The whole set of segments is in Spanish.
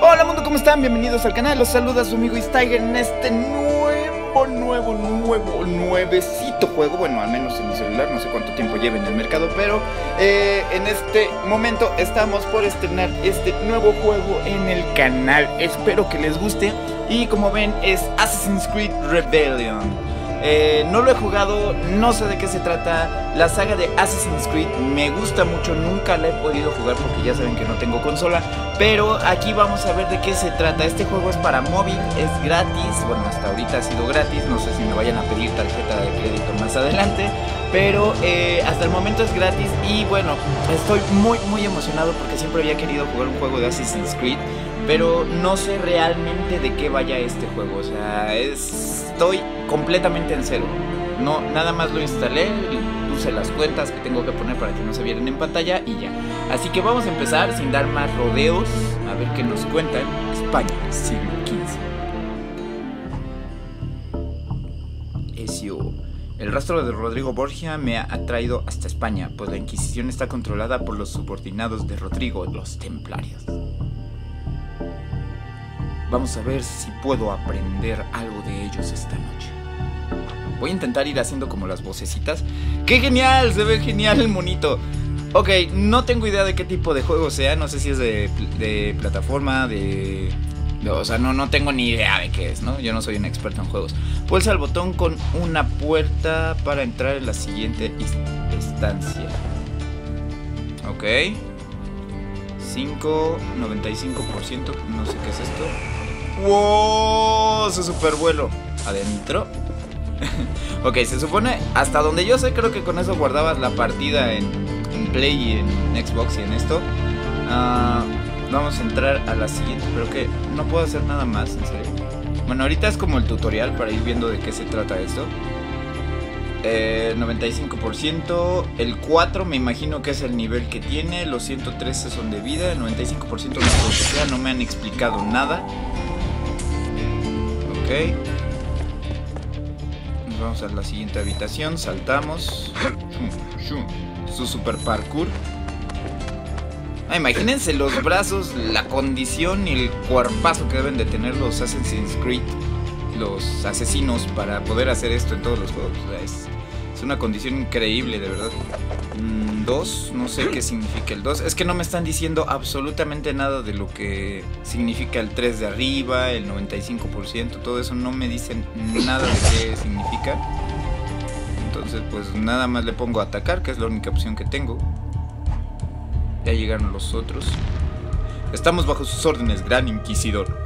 Hola mundo, ¿cómo están? Bienvenidos al canal. Los saluda su amigo Steiger en este nuevo, nuevo, nuevo, nuevecito juego. Bueno, al menos en mi celular, no sé cuánto tiempo lleve en el mercado, pero eh, en este momento estamos por estrenar este nuevo juego en el canal. Espero que les guste. Y como ven, es Assassin's Creed Rebellion. Eh, no lo he jugado, no sé de qué se trata. La saga de Assassin's Creed me gusta mucho, nunca la he podido jugar porque ya saben que no tengo consola. Pero aquí vamos a ver de qué se trata. Este juego es para móvil, es gratis. Bueno, hasta ahorita ha sido gratis. No sé si me vayan a pedir tarjeta de crédito más adelante. Pero eh, hasta el momento es gratis. Y bueno, estoy muy, muy emocionado porque siempre había querido jugar un juego de Assassin's Creed pero no sé realmente de qué vaya este juego. O sea, estoy completamente en cero. No, nada más lo instalé, puse las cuentas que tengo que poner para que no se vieran en pantalla y ya. Así que vamos a empezar sin dar más rodeos, a ver qué nos cuentan. España, siglo XV. Ezio. El rastro de Rodrigo Borgia me ha traído hasta España, pues la Inquisición está controlada por los subordinados de Rodrigo, los templarios. Vamos a ver si puedo aprender algo de ellos esta noche. Voy a intentar ir haciendo como las vocecitas. ¡Qué genial! Se ve genial el monito. Ok, no tengo idea de qué tipo de juego sea. No sé si es de, plataforma, de, O sea, no, no tengo ni idea de qué es, ¿no? Yo no soy un experto en juegos. Pulsa el botón con una puerta para entrar en la siguiente estancia. Ok. 5, 95%. No sé qué es esto. ¡Wow! Su super vuelo. Adentro. ok, se supone, hasta donde yo sé, creo que con eso guardabas la partida en, Play y en Xbox y en esto. Ah, vamos a entrar a la siguiente, pero que no puedo hacer nada más, en serio. Bueno, ahorita es como el tutorial para ir viendo de qué se trata esto. Eh, 95%, el 4 me imagino que es el nivel que tiene, los 113 son de vida, el 95% no sé no me han explicado nada. Nos vamos a la siguiente habitación, saltamos. Su super parkour. Ah, imagínense los brazos, la condición y el cuerpazo que deben de tener los Assassin's Creed, los asesinos, para poder hacer esto en todos los juegos. es, es una condición increíble, de verdad. 2, mm, no sé qué significa el 2. Es que no me están diciendo absolutamente nada de lo que significa el 3 de arriba, el 95%, todo eso no me dicen nada de qué significa. Entonces, pues nada más le pongo atacar, que es la única opción que tengo. Ya llegaron los otros. Estamos bajo sus órdenes, Gran Inquisidor.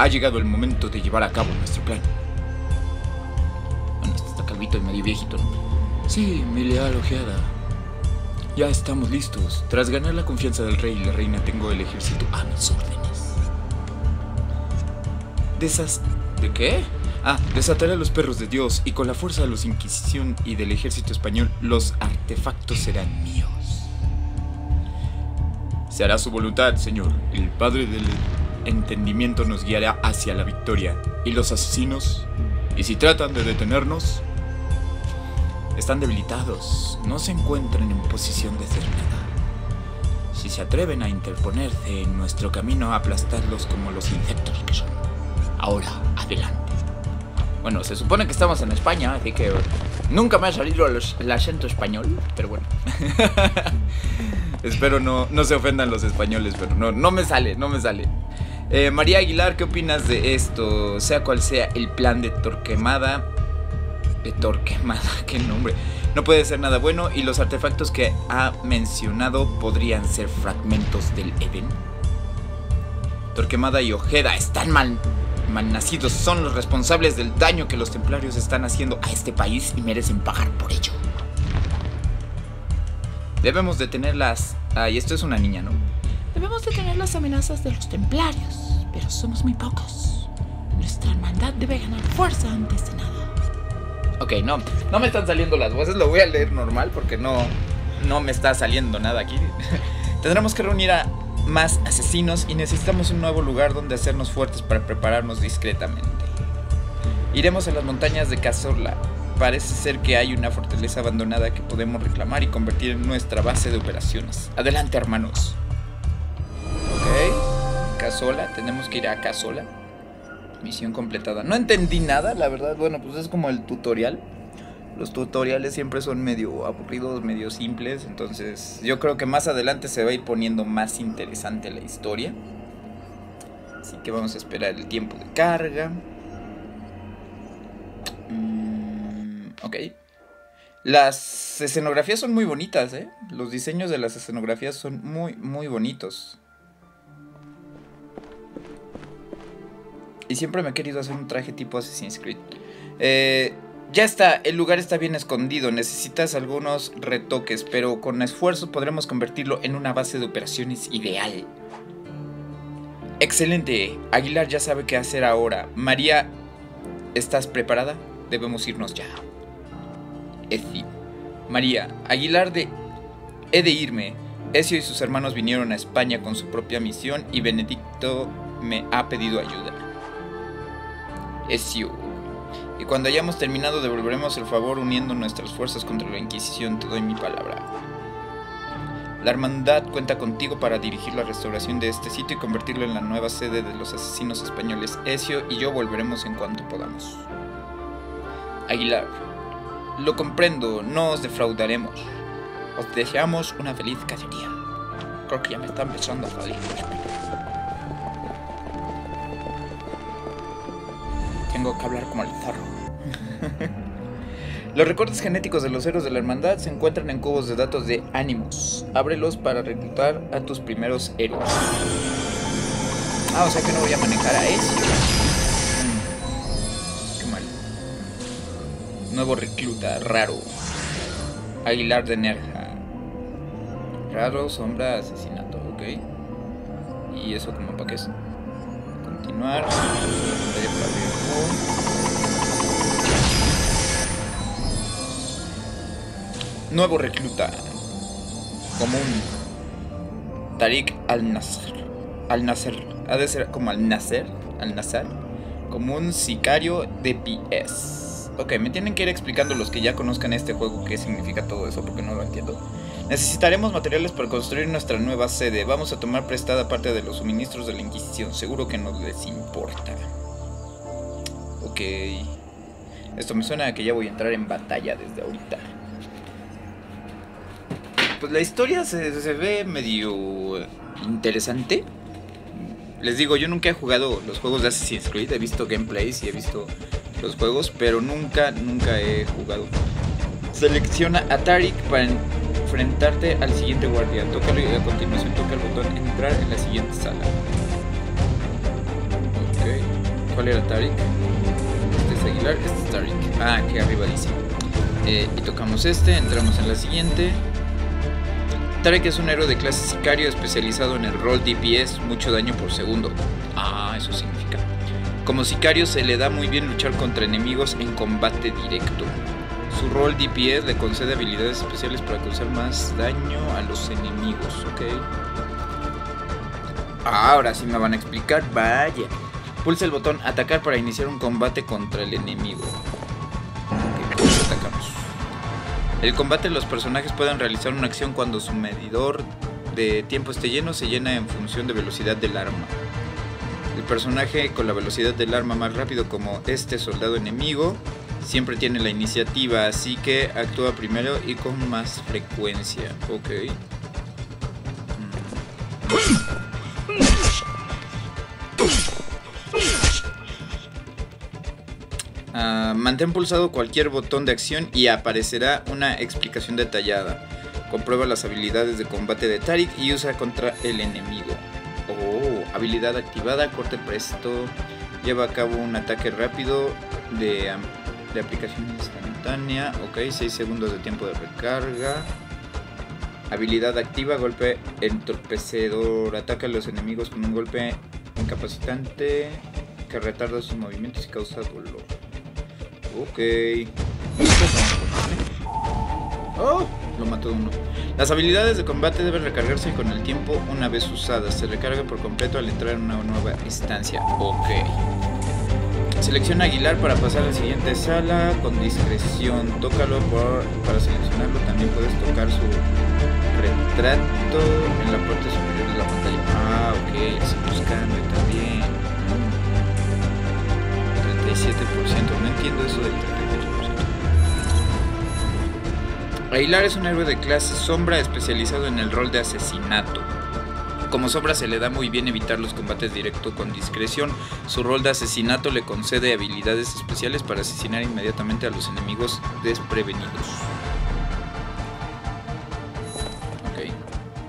Ha llegado el momento de llevar a cabo nuestro plan. Bueno, este está calvito y medio viejito, ¿no? Sí, mi leal ojeada. Ya estamos listos. Tras ganar la confianza del rey y la reina, tengo el ejército a mis órdenes. Desas... ¿De qué? Ah, desataré a los perros de Dios y con la fuerza de los Inquisición y del ejército español, los artefactos serán míos. Se hará su voluntad, Señor. El Padre del entendimiento nos guiará hacia la victoria. ¿Y los asesinos? ¿Y si tratan de detenernos? Están debilitados, no se encuentran en posición de hacer nada. Si se atreven a interponerse en nuestro camino, aplastarlos como los insectos que son. Ahora, adelante. Bueno, se supone que estamos en España, así que nunca me ha salido el acento español, pero bueno. Espero no, no se ofendan los españoles, pero no, no me sale, no me sale. Eh, María Aguilar, ¿qué opinas de esto? Sea cual sea el plan de Torquemada, Torquemada, qué nombre. No puede ser nada bueno y los artefactos que ha mencionado podrían ser fragmentos del Eden. Torquemada y Ojeda están mal, mal nacidos, son los responsables del daño que los templarios están haciendo a este país y merecen pagar por ello. Debemos detener las... Ah, y esto es una niña, ¿no? Debemos detener las amenazas de los templarios, pero somos muy pocos. Nuestra hermandad debe ganar fuerza antes de nada. Ok, no, no me están saliendo las voces, lo voy a leer normal porque no, no me está saliendo nada aquí. Tendremos que reunir a más asesinos y necesitamos un nuevo lugar donde hacernos fuertes para prepararnos discretamente. Iremos a las montañas de Cazorla. parece ser que hay una fortaleza abandonada que podemos reclamar y convertir en nuestra base de operaciones. Adelante, hermanos. Ok, Casola, tenemos que ir a Casola. Misión completada. No entendí nada, la verdad. Bueno, pues es como el tutorial. Los tutoriales siempre son medio aburridos, medio simples. Entonces yo creo que más adelante se va a ir poniendo más interesante la historia. Así que vamos a esperar el tiempo de carga. Mm, ok. Las escenografías son muy bonitas, ¿eh? Los diseños de las escenografías son muy, muy bonitos. Y siempre me he querido hacer un traje tipo Assassin's Creed. Eh, ya está, el lugar está bien escondido, necesitas algunos retoques, pero con esfuerzo podremos convertirlo en una base de operaciones ideal. Excelente, Aguilar ya sabe qué hacer ahora. María, ¿estás preparada? Debemos irnos ya. Ezio. María, Aguilar de... He de irme. Ezio y sus hermanos vinieron a España con su propia misión y Benedicto me ha pedido ayuda. Ezio. Y cuando hayamos terminado devolveremos el favor uniendo nuestras fuerzas contra la Inquisición, te doy mi palabra. La hermandad cuenta contigo para dirigir la restauración de este sitio y convertirlo en la nueva sede de los asesinos españoles. Ezio y yo volveremos en cuanto podamos. Aguilar, lo comprendo, no os defraudaremos. Os deseamos una feliz cacería. Creo que ya me está empezando a salir Tengo que hablar como el zorro. los recortes genéticos de los héroes de la hermandad se encuentran en cubos de datos de Animus. Ábrelos para reclutar a tus primeros héroes. Ah, o sea que no voy a manejar a ese. Mm. Qué mal. Nuevo recluta, raro. Aguilar de Nerja. Raro, sombra, asesinato, ok. ¿Y eso como para qué es? Continuar. Nuevo recluta. Común. Tariq al-Nasr. Al-Nasr. Ha de ser como al-Nasr. Al-Nasr. Como un sicario de PS. Ok, me tienen que ir explicando los que ya conozcan este juego qué significa todo eso porque no lo entiendo. Necesitaremos materiales para construir nuestra nueva sede. Vamos a tomar prestada parte de los suministros de la Inquisición. Seguro que no les importa. Ok. Esto me suena a que ya voy a entrar en batalla desde ahorita. Pues la historia se, ve medio interesante. Les digo, yo nunca he jugado los juegos de Assassin's Creed. He visto gameplays y he visto los juegos, pero nunca, nunca he jugado. Selecciona a Tarik para enfrentarte al siguiente guardia. Tócalo y a continuación toca el botón entrar en la siguiente sala. Ok. ¿Cuál era Tarik? Aguilar. Ah, aquí arriba dice. Eh, y tocamos este, entramos en la siguiente. Tarik es un héroe de clase sicario especializado en el rol DPS, mucho daño por segundo. Ah, eso significa. Como sicario se le da muy bien luchar contra enemigos en combate directo. Su rol DPS le concede habilidades especiales para causar más daño a los enemigos, ¿ok? Ahora sí me van a explicar, vaya. Pulsa el botón atacar para iniciar un combate contra el enemigo. Pues. El combate los personajes pueden realizar una acción cuando su medidor de tiempo esté lleno se llena en función de velocidad del arma. El personaje con la velocidad del arma más rápido como este soldado enemigo siempre tiene la iniciativa, así que actúa primero y con más frecuencia. Ok. Ah, mantén pulsado cualquier botón de acción y aparecerá una explicación detallada. Comprueba las habilidades de combate de Tarik y usa contra el enemigo. Oh, habilidad activada, corte presto. Lleva a cabo un ataque rápido de, de aplicación instantánea. Ok, 6 segundos de tiempo de recarga. Habilidad activa, golpe entorpecedor. Ataca a los enemigos con un golpe incapacitante que retarda sus movimientos y causa dolor. Ok. Oh, lo mató uno. Las habilidades de combate deben recargarse con el tiempo una vez usadas. Se recarga por completo al entrar en una nueva instancia. Ok. Selecciona Aguilar para pasar a la siguiente sala con discreción. Tócalo por, para seleccionarlo. También puedes tocar su retrato en la parte superior de la pantalla. Ah, ok, así buscando también. 37%. No entiendo eso del 38%. Aguilar es un héroe de clase sombra especializado en el rol de asesinato. Como sombra se le da muy bien evitar los combates directo con discreción. Su rol de asesinato le concede habilidades especiales para asesinar inmediatamente a los enemigos desprevenidos. Ok.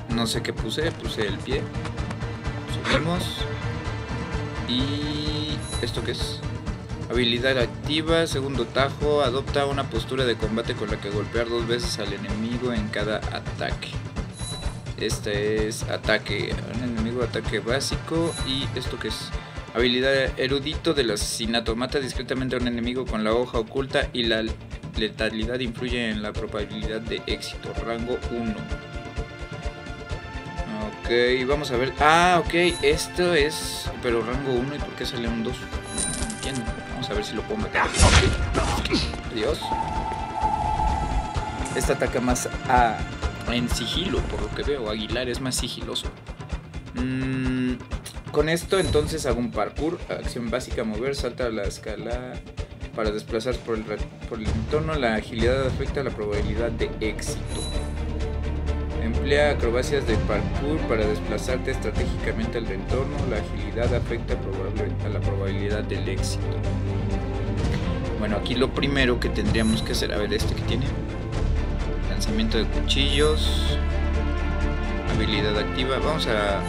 No sé qué puse, puse el pie. Subimos. Y... ¿Esto qué es? Habilidad activa, segundo tajo, adopta una postura de combate con la que golpear dos veces al enemigo en cada ataque. Este es ataque, un enemigo ataque básico y esto que es habilidad erudito del asesinato. Mata discretamente a un enemigo con la hoja oculta y la letalidad influye en la probabilidad de éxito. Rango 1. Ok, vamos a ver. Ah, ok, esto es... Pero rango 1 y por qué sale un 2. A ver si lo puedo meter. Adiós. Este ataca más a en sigilo, por lo que veo. Aguilar es más sigiloso. Mm, con esto entonces hago un parkour. Acción básica, mover, salta a la escala para desplazarse por el, por el entorno. La agilidad afecta la probabilidad de éxito. Emplea acrobacias de parkour para desplazarte estratégicamente al entorno. La agilidad afecta a la probabilidad del éxito. Bueno, aquí lo primero que tendríamos que hacer, a ver este que tiene lanzamiento de cuchillos, habilidad activa. Vamos a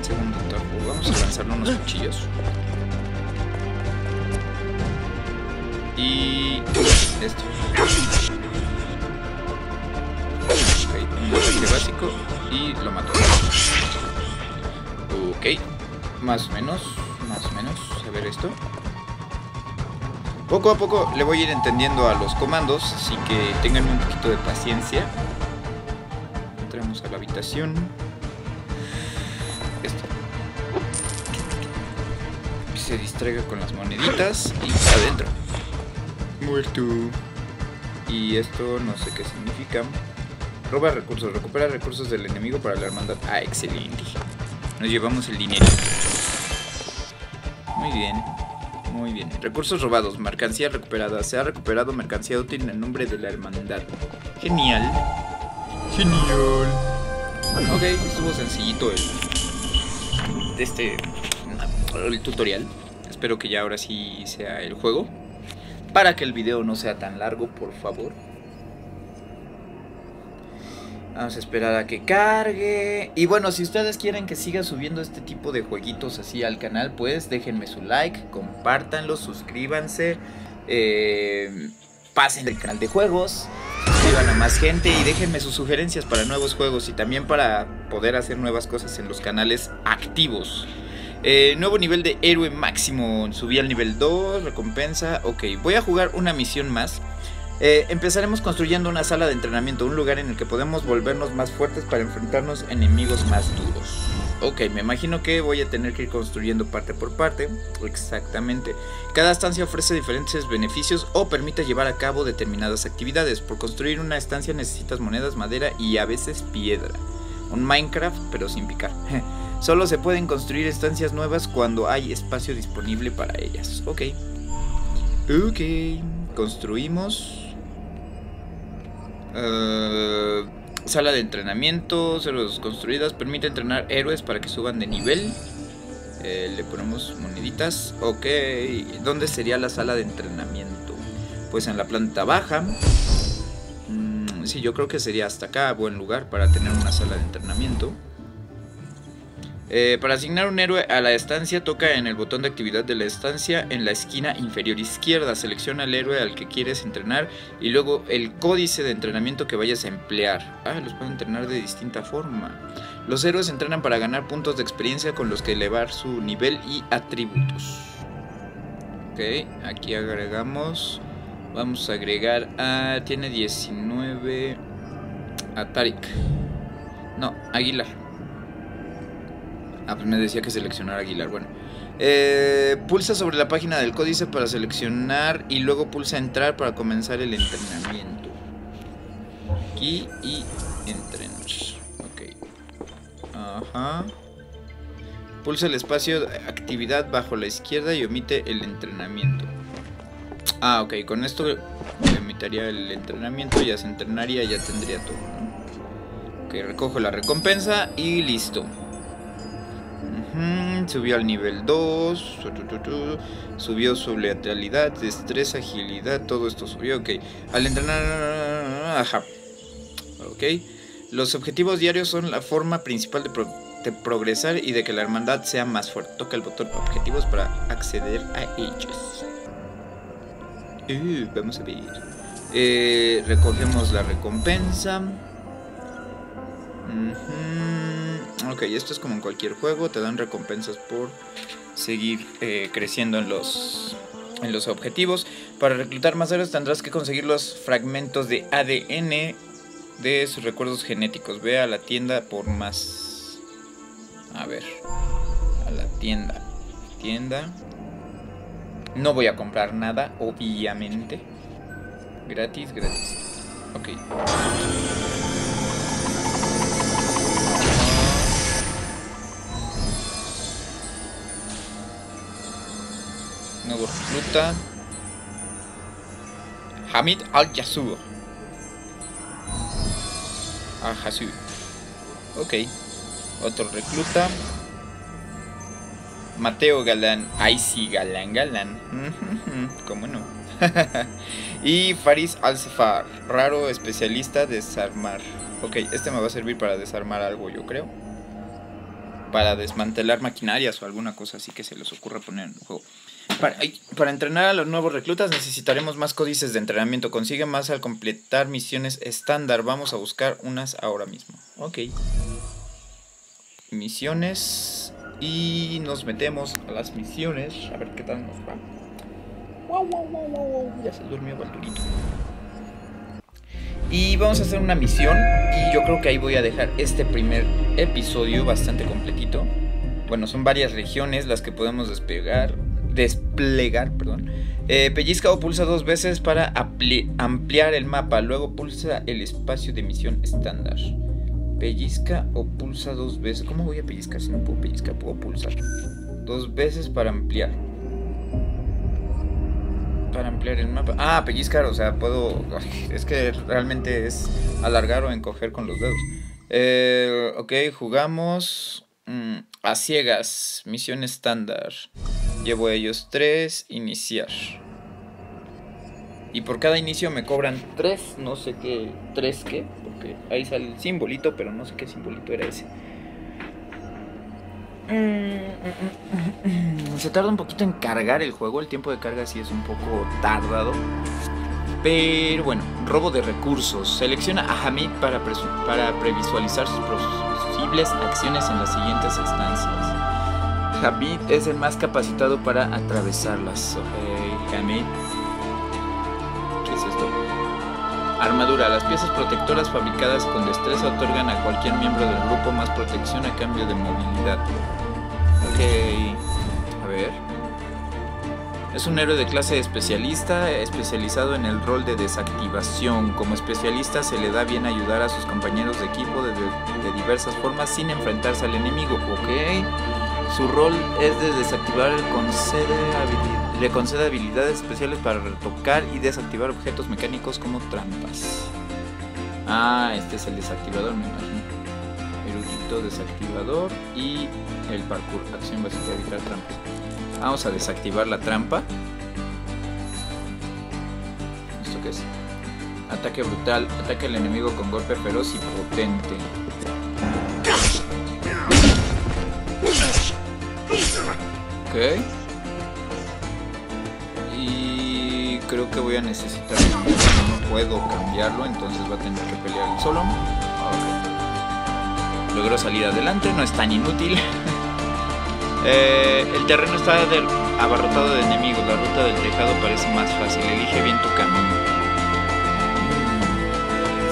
segundo tajo, vamos a lanzarle unos cuchillos. Y esto. Ok, un básico y lo mato. Ok, más o menos, más o menos. A ver esto. Poco a poco le voy a ir entendiendo a los comandos, así que tengan un poquito de paciencia. Entramos a la habitación. Esto. Se distraiga con las moneditas y adentro. Muerto. Y esto no sé qué significa. Roba recursos, recupera recursos del enemigo para la hermandad. Ah, excelente. Nos llevamos el dinero. Muy bien. Muy bien. Recursos robados, mercancía recuperada. Se ha recuperado mercancía útil en el nombre de la hermandad. Genial. Genial. Ok, estuvo sencillito el, este, el tutorial. Espero que ya ahora sí sea el juego. Para que el video no sea tan largo, por favor. Vamos a esperar a que cargue. Y bueno, si ustedes quieren que siga subiendo este tipo de jueguitos así al canal, pues déjenme su like, compártanlo, suscríbanse, eh, pasen el canal de juegos, suscriban a más gente y déjenme sus sugerencias para nuevos juegos y también para poder hacer nuevas cosas en los canales activos. Eh, nuevo nivel de héroe máximo, subí al nivel 2, recompensa, ok, voy a jugar una misión más. Eh, empezaremos construyendo una sala de entrenamiento, un lugar en el que podemos volvernos más fuertes para enfrentarnos a enemigos más duros. Ok, me imagino que voy a tener que ir construyendo parte por parte. Exactamente. Cada estancia ofrece diferentes beneficios o permite llevar a cabo determinadas actividades. Por construir una estancia necesitas monedas, madera y a veces piedra. Un Minecraft, pero sin picar. Solo se pueden construir estancias nuevas cuando hay espacio disponible para ellas. Ok. Ok. Construimos. Uh, sala de entrenamiento, ceros construidas, permite entrenar héroes para que suban de nivel. Eh, le ponemos moneditas. Ok, ¿dónde sería la sala de entrenamiento? Pues en la planta baja. Mm, sí, yo creo que sería hasta acá buen lugar para tener una sala de entrenamiento. Eh, para asignar un héroe a la estancia, toca en el botón de actividad de la estancia en la esquina inferior izquierda. Selecciona el héroe al que quieres entrenar y luego el códice de entrenamiento que vayas a emplear. Ah, los pueden entrenar de distinta forma. Los héroes entrenan para ganar puntos de experiencia con los que elevar su nivel y atributos. Ok, aquí agregamos. Vamos a agregar a. Tiene 19. A Tarik. No, Aguilar. Ah, pues me decía que seleccionar Aguilar. Bueno, Eh, pulsa sobre la página del códice para seleccionar y luego pulsa entrar para comenzar el entrenamiento. Aquí y entrenar. Ok. Ajá. Pulsa el espacio de actividad bajo la izquierda y omite el entrenamiento. Ah, ok, con esto omitaría el entrenamiento, ya se entrenaría, ya tendría todo. Ok, recojo la recompensa y listo. Subió al nivel 2. Subió su letalidad, destreza, agilidad. Todo esto subió. Ok. Al entrenar. Ajá. Ok. Los objetivos diarios son la forma principal de, progresar y de que la hermandad sea más fuerte. Toca el botón objetivos para acceder a ellos. Uh, vamos a ver. Eh, recogemos la recompensa. Ok, esto es como en cualquier juego, te dan recompensas por seguir eh, creciendo en los, en los objetivos. Para reclutar más héroes tendrás que conseguir los fragmentos de ADN de sus recuerdos genéticos. Ve a la tienda por más. A ver, a la tienda. Tienda. No voy a comprar nada, obviamente. Gratis, gratis. Ok. Nuevo recluta. Hamid Al-Yasur. Al-Hasur. Ok. Otro recluta. Mateo Galán. Ay, sí, Galán, Galán. ¿Cómo no? y Faris Al-Safar. Raro especialista desarmar. Ok, este me va a servir para desarmar algo, yo creo. Para desmantelar maquinarias o alguna cosa así que se les ocurra poner en juego. Para, entrenar a los nuevos reclutas necesitaremos más códices de entrenamiento. Consigue más al completar misiones estándar. Vamos a buscar unas ahora mismo. Ok. Misiones. Y nos metemos a las misiones. A ver qué tal nos va. Wow, wow, wow, wow, Ya se durmió Baldurito. Y vamos a hacer una misión. Y yo creo que ahí voy a dejar este primer episodio bastante completito. Bueno, son varias regiones las que podemos despegar desplegar, perdón. Eh, pellizca o pulsa dos veces para ampliar el mapa. Luego pulsa el espacio de misión estándar. Pellizca o pulsa dos veces. ¿Cómo voy a pellizcar si no puedo pellizcar? Puedo pulsar. Dos veces para ampliar. Para ampliar el mapa. Ah, pellizcar, o sea, puedo... Es que realmente es alargar o encoger con los dedos. Eh, ok, jugamos... Mm, a ciegas, misión estándar. Llevo ellos tres, iniciar. Y por cada inicio me cobran tres, no sé qué, tres qué, porque ahí sale el simbolito, pero no sé qué simbolito era ese. Se tarda un poquito en cargar el juego, el tiempo de carga sí es un poco tardado. Pero bueno, robo de recursos. Selecciona a Hamid para, para previsualizar sus posibles acciones en las siguientes estancias. Hamid es el más capacitado para atravesarlas. Ok, Hamid. ¿Qué es esto? Armadura. Las piezas protectoras fabricadas con destreza otorgan a cualquier miembro del grupo más protección a cambio de movilidad. Ok. A ver. Es un héroe de clase especialista, especializado en el rol de desactivación. Como especialista se le da bien ayudar a sus compañeros de equipo de, de diversas formas sin enfrentarse al enemigo. Ok. Su rol es de desactivar el concede le concede habilidades especiales para retocar y desactivar objetos mecánicos como trampas. Ah, este es el desactivador, me imagino. Erudito desactivador y el parkour, acción básica evitar trampas. Vamos a desactivar la trampa. ¿Esto qué es? Ataque brutal, ataque al enemigo con golpe feroz y potente. Ok. Y creo que voy a necesitar... No puedo cambiarlo, entonces va a tener que pelear solo. Okay. Logró salir adelante, no es tan inútil. eh, el terreno está abarrotado de enemigos, la ruta del tejado parece más fácil. Elige bien tu camino.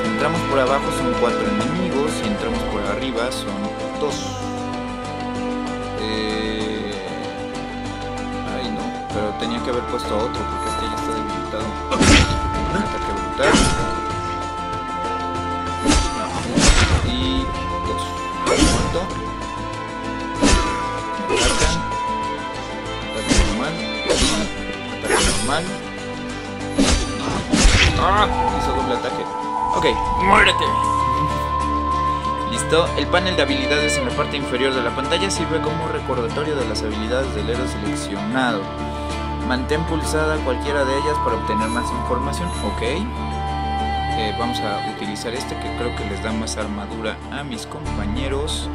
Si entramos por abajo son cuatro enemigos, si entramos por arriba son dos. Tenía que haber puesto otro porque este ya está debilitado. Ataque brutal. Y dos. Muerto. Atacan. Ataque normal. Ataque normal. ¡Ah! Hizo doble ataque. Ok, muérete. Listo, el panel de habilidades en la parte inferior de la pantalla sirve como recordatorio de las habilidades del héroe seleccionado. Mantén pulsada cualquiera de ellas para obtener más información. Ok. Eh, vamos a utilizar este que creo que les da más armadura a mis compañeros.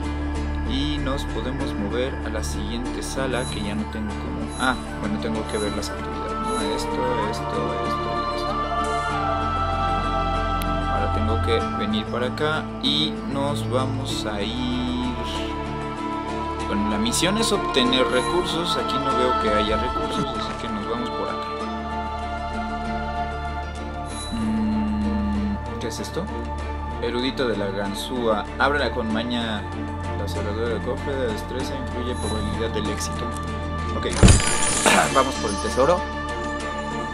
Y nos podemos mover a la siguiente sala que ya no tengo como... Ah, bueno, tengo que ver las actividades. ¿no? Esto, esto, esto y esto. Ahora tengo que venir para acá y nos vamos a ir... Bueno, la misión es obtener recursos. Aquí no veo que haya recursos, es esto? Erudito de la ganzúa. Ábrela con maña. La cerradura del cofre de destreza influye probabilidad del éxito. Ok. Vamos por el tesoro.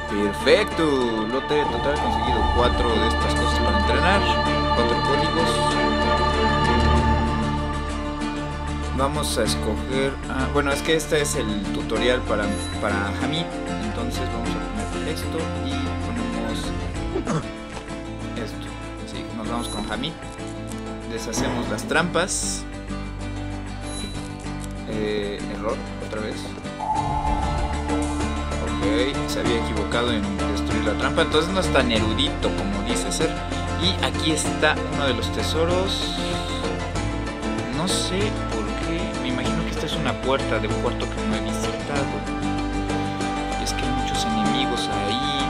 Perfecto. Lote total conseguido. Cuatro de estas cosas para entrenar. Cuatro códigos. Vamos a escoger. bueno, es que este es el tutorial para, para Hamid. Entonces vamos a poner esto y ponemos con Hamid. Deshacemos las trampas. Eh, error, otra vez. Ok, se había equivocado en destruir la trampa. Entonces no es tan erudito como dice ser. Y aquí está uno de los tesoros. No sé por qué. Me imagino que esta es una puerta de un cuarto que no he visitado. Es que hay muchos enemigos ahí.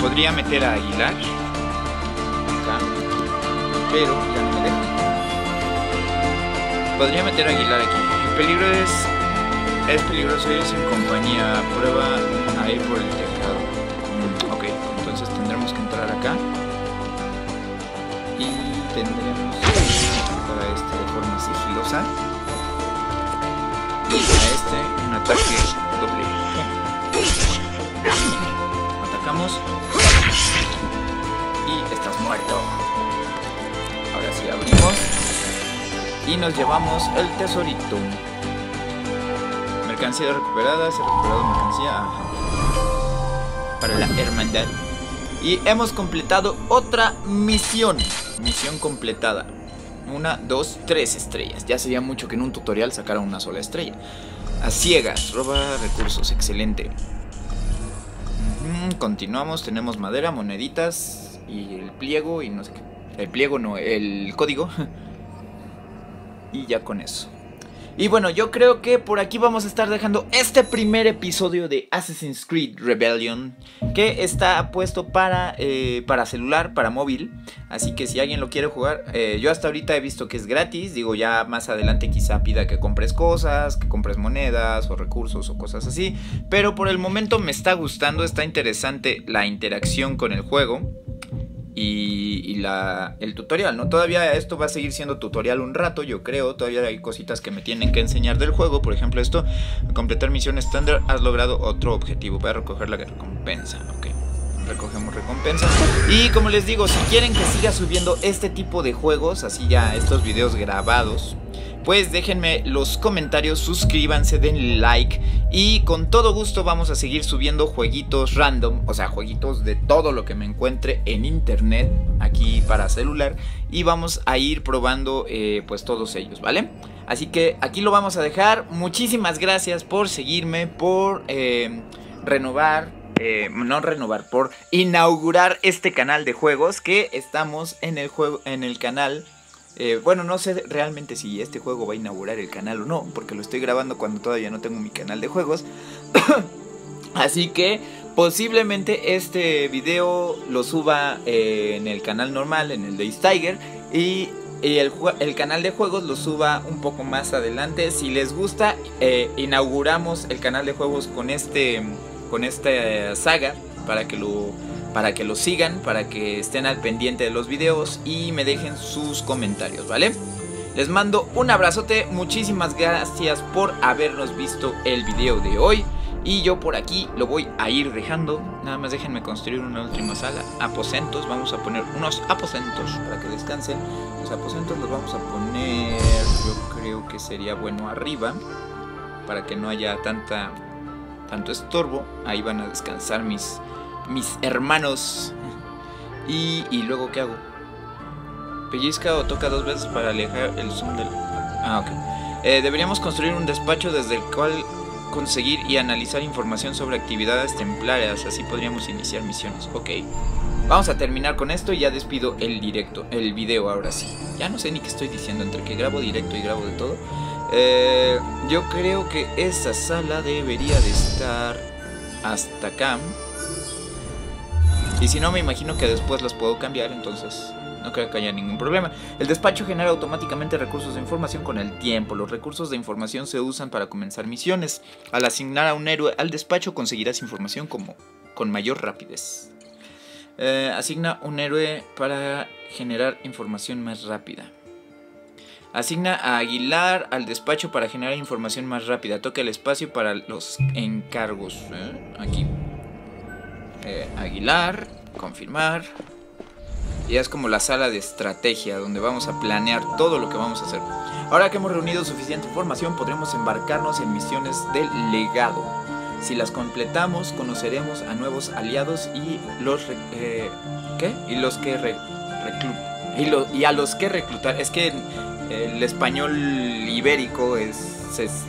Podría meter a Aguilar. Pero ya no me deja. Podría meter a Aguilar aquí. El peligro es. Es peligroso irse en compañía. Prueba a ir por el tejado. Ok, entonces tendremos que entrar acá. Y tendremos que atacar a este de forma sigilosa. Y a este un ataque doble. Atacamos. Y estás muerto. Abrimos. Y nos llevamos el tesorito. Mercancía recuperada. Se ha recuperado mercancía. Para la hermandad. Y hemos completado otra misión. Misión completada. Una, dos, tres estrellas. Ya sería mucho que en un tutorial sacara una sola estrella. A ciegas, roba recursos, excelente. Continuamos, tenemos madera, moneditas y el pliego y no sé qué. El pliego no, el código. y ya con eso. Y bueno, yo creo que por aquí vamos a estar dejando este primer episodio de Assassin's Creed Rebellion, que está puesto para, eh, para celular, para móvil. Así que si alguien lo quiere jugar, eh, yo hasta ahorita he visto que es gratis. Digo, ya más adelante quizá pida que compres cosas, que compres monedas o recursos o cosas así. Pero por el momento me está gustando, está interesante la interacción con el juego y, y la, el tutorial, ¿no? Todavía esto va a seguir siendo tutorial un rato, yo creo. Todavía hay cositas que me tienen que enseñar del juego. Por ejemplo, esto, completar misión estándar, has logrado otro objetivo. Voy a recoger la recompensa, ok. Recogemos recompensa. Y como les digo, si quieren que siga subiendo este tipo de juegos, así ya estos videos grabados, pues déjenme los comentarios, suscríbanse, denle like y con todo gusto vamos a seguir subiendo jueguitos random, o sea, jueguitos de todo lo que me encuentre en internet aquí para celular y vamos a ir probando eh, pues todos ellos, ¿vale? Así que aquí lo vamos a dejar. Muchísimas gracias por seguirme, por eh, renovar eh, no renovar, por inaugurar este canal de juegos que estamos en el juego, en el canal. Eh, bueno, no sé realmente si este juego va a inaugurar el canal o no, porque lo estoy grabando cuando todavía no tengo mi canal de juegos. Así que posiblemente este video lo suba eh, en el canal normal, en el de Tiger, y, el, canal de juegos lo suba un poco más adelante. Si les gusta, eh, inauguramos el canal de juegos con este con esta saga para que lo para que lo sigan, para que estén al pendiente de los videos y me dejen sus comentarios, ¿vale? Les mando un abrazote, muchísimas gracias por habernos visto el video de hoy Y yo por aquí lo voy a ir dejando. Nada más déjenme construir una última sala. Aposentos. Vamos a poner unos aposentos para que descansen. Los aposentos los vamos a poner. Yo creo que sería bueno arriba. Para que no haya tanta tanto estorbo. Ahí van a descansar mis, mis hermanos. Y, luego, ¿qué hago? Pellizca o toca dos veces para alejar el zoom del... Ah, ok. Eh, deberíamos construir un despacho desde el cual conseguir y analizar información sobre actividades templarias. Así podríamos iniciar misiones. Ok. Vamos a terminar con esto y ya despido el directo, el video ahora sí. Ya no sé ni qué estoy diciendo, entre que grabo directo y grabo de todo. Eh, yo creo que esta sala debería de estar hasta acá. Y si no, me imagino que después las puedo cambiar, entonces no creo que haya ningún problema. El despacho genera automáticamente recursos de información con el tiempo. Los recursos de información se usan para comenzar misiones. Al asignar a un héroe al despacho conseguirás información como con mayor rapidez. Eh, asigna un héroe para generar información más rápida. Asigna a Aguilar al despacho para generar información más rápida. Toca el espacio para los encargos. ¿eh? Aquí. Eh, Aguilar, confirmar. Y es como la sala de estrategia donde vamos a planear todo lo que vamos a hacer. Ahora que hemos reunido suficiente información, podremos embarcarnos en misiones del legado. Si las completamos, conoceremos a nuevos aliados y los eh, ¿qué? Y los que y, y a los que reclutar. Es que el español ibérico es,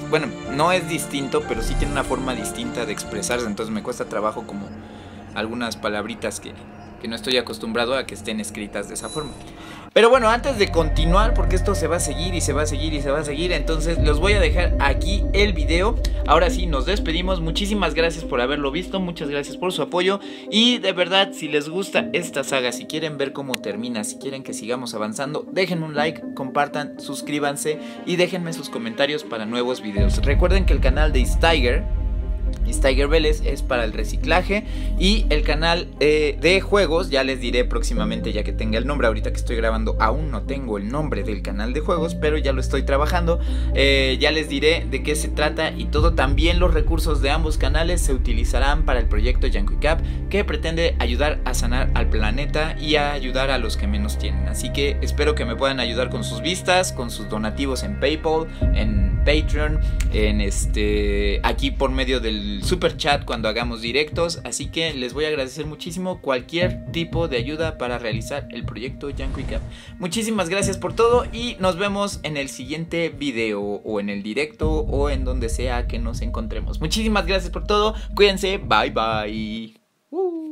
bueno, no es distinto, pero sí tiene una forma distinta de expresarse, entonces me cuesta trabajo como algunas palabritas que, que no estoy acostumbrado a que estén escritas de esa forma. Pero bueno, antes de continuar, porque esto se va a seguir y se va a seguir y se va a seguir, entonces los voy a dejar aquí el video. Ahora sí, nos despedimos. Muchísimas gracias por haberlo visto, muchas gracias por su apoyo. Y de verdad, si les gusta esta saga, si quieren ver cómo termina, si quieren que sigamos avanzando, déjenme un like, compartan, suscríbanse y déjenme sus comentarios para nuevos videos. Recuerden que el canal de Tiger Tiger Vélez es para el reciclaje. Y el canal eh, de juegos, ya les diré próximamente ya que tenga el nombre, ahorita que estoy grabando aún no tengo el nombre del canal de juegos, pero ya lo estoy trabajando, eh, ya les diré de qué se trata y todo, también los recursos de ambos canales se utilizarán para el proyecto Yankee Cap que pretende ayudar a sanar al planeta y a ayudar a los que menos tienen, así que espero que me puedan ayudar con sus vistas, con sus donativos en Paypal, en Patreon, en este aquí por medio del super chat cuando hagamos directos, así que les voy a agradecer muchísimo cualquier tipo de ayuda para realizar el proyecto Janko Cap. Muchísimas gracias por todo y nos vemos en el siguiente video o en el directo o en donde sea que nos encontremos. Muchísimas gracias por todo, cuídense, bye bye. Woo!